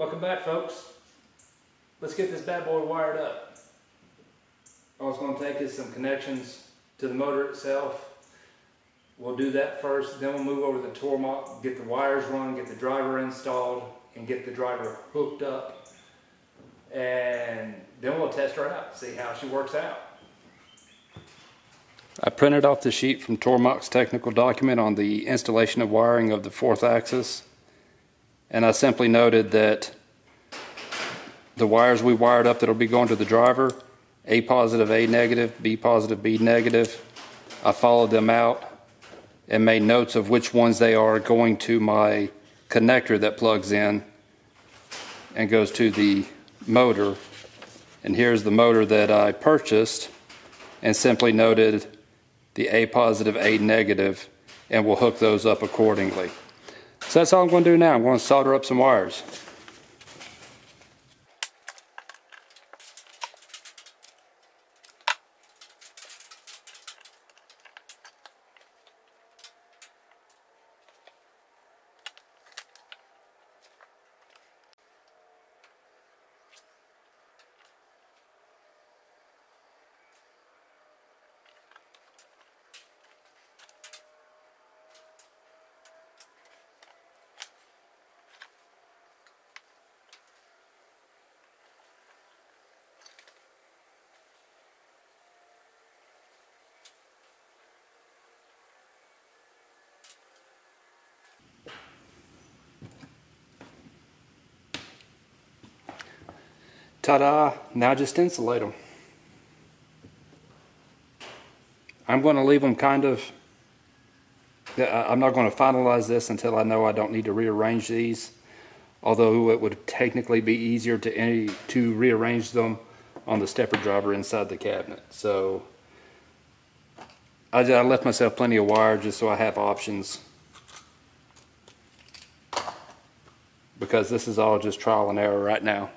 Welcome back folks. Let's get this bad boy wired up. All it's going to take is some connections to the motor itself. We'll do that first, then we'll move over to the Tormach, get the wires run, get the driver installed, and get the driver hooked up. And then we'll test her out, see how she works out. I printed off the sheet from Tormach's technical document on the installation of wiring of the fourth axis. And I simply noted that the wires we wired up that'll be going to the driver, A positive, A negative, B positive, B negative. I followed them out and made notes of which ones they are going to my connector that plugs in and goes to the motor. And here's the motor that I purchased and simply noted the A positive, A negative, and we'll hook those up accordingly. So that's all I'm going to do now. I'm going to solder up some wires. Ta-da, now just insulate them. I'm going to leave them kind of, uh, uh, I'm not going to finalize this until I know I don't need to rearrange these. Although it would technically be easier to, any, to rearrange them on the stepper driver inside the cabinet. So I, I left myself plenty of wire just so I have options. Because this is all just trial and error right now.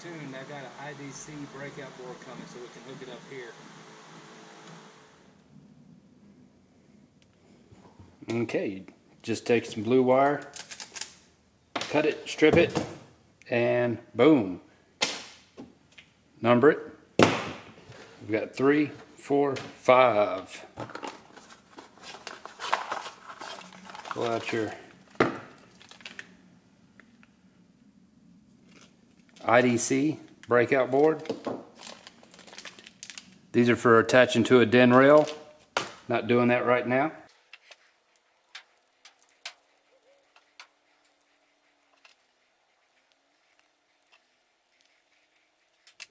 Tuned. I've got an IDC breakout board coming so we can hook it up here. Okay, just take some blue wire, cut it, strip it, and boom. Number it. We've got three, four, five. Pull out your IDC breakout board. These are for attaching to a DIN rail. Not doing that right now.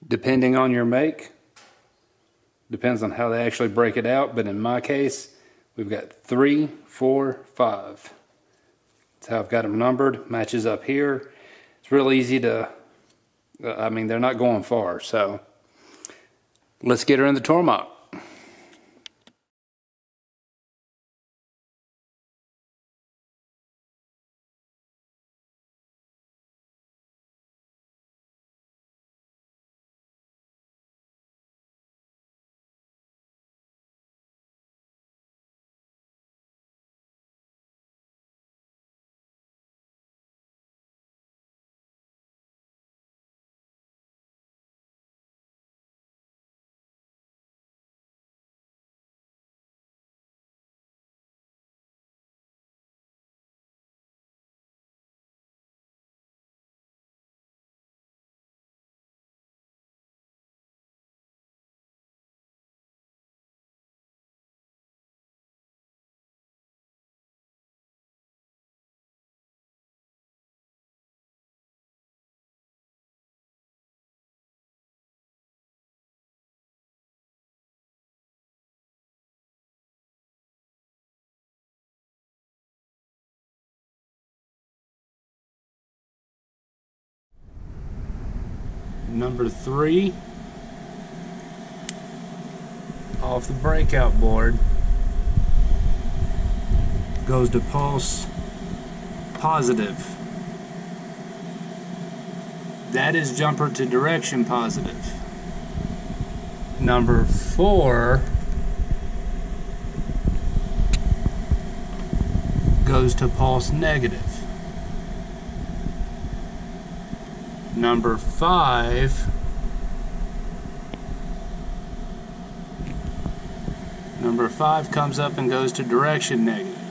Depending on your make, depends on how they actually break it out, but in my case, we've got three, four, five. That's how I've got them numbered, matches up here. It's real easy to I mean, they're not going far. So let's get her in the Tormach. Number three off the breakout board goes to pulse positive. That is jumper to direction positive. Number four goes to pulse negative. Number five. Number five comes up and goes to direction negative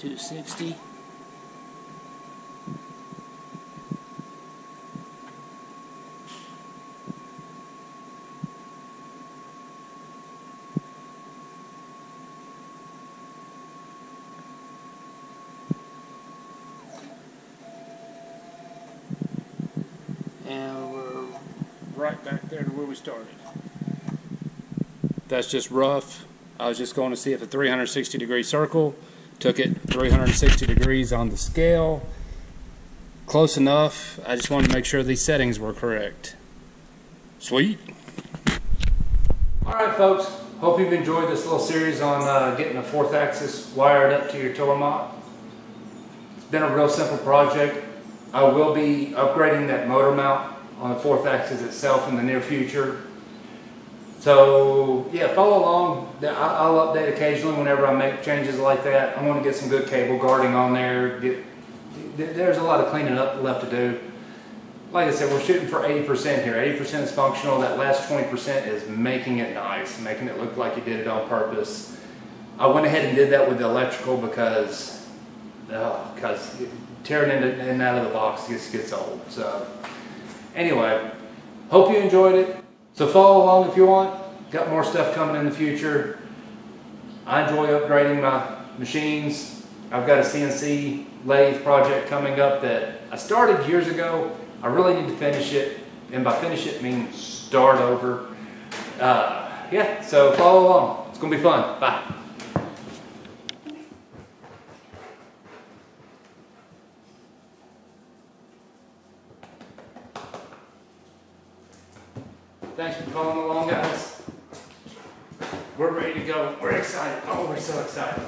260. And we're right back there to where we started. That's just rough. I was just going to see if a 360 degree circle took it 360 degrees on the scale. Close enough. I just wanted to make sure these settings were correct. Sweet. All right, folks. Hope you've enjoyed this little series on uh, getting a fourth axis wired up to your Tormach. It's been a real simple project. I will be upgrading that motor mount on the fourth axis itself in the near future. So yeah, follow along. I'll update occasionally whenever I make changes like that. I want to get some good cable guarding on there. Get, there's a lot of cleaning up left to do. Like I said, we're shooting for 80% here. 80% is functional. That last 20% is making it nice, making it look like you did it on purpose. I went ahead and did that with the electrical because, uh, oh, because tearing in and out of the box just gets old. So anyway, hope you enjoyed it. So follow along if you want. Got more stuff coming in the future. I enjoy upgrading my machines. I've got a CNC lathe project coming up that I started years ago. I really need to finish it. And by finish it, I mean start over. uh, yeah, so follow along. It's gonna be fun. Bye. Thanks for following along, guys. We're ready to go. We're excited. Oh, we're so excited.